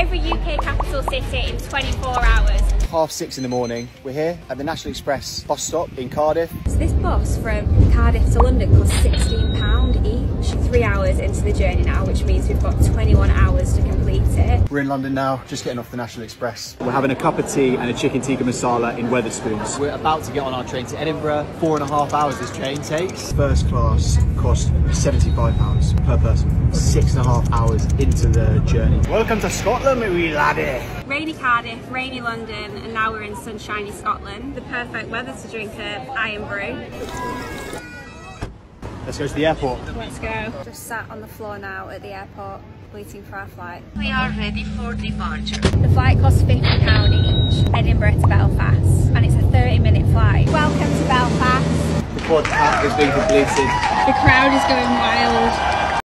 every UK capital city in 24 hours. Half six in the morning. We're here at the National Express bus stop in Cardiff. So this bus from Cardiff to London costs £16 each. Three hours into the journey now, which means we've got 21 We're in London now, just getting off the National Express. We're having a cup of tea and a chicken tikka masala in Wetherspoons. We're about to get on our train to Edinburgh. Four and a half hours this train takes. First class cost £75 per person. Six and a half hours into the journey. Welcome to Scotland, my wee laddie. Rainy Cardiff, rainy London, and now we're in sunshiny Scotland. The perfect weather to drink a Irn-Bru. Let's go to the airport. Let's go. Just sat on the floor now at the airport waiting for our flight. We are ready for departure. The flight costs £50 each, Edinburgh to Belfast, and it's a 30 minute flight. Welcome to Belfast. The quad tap has been completed. The crowd is going wild.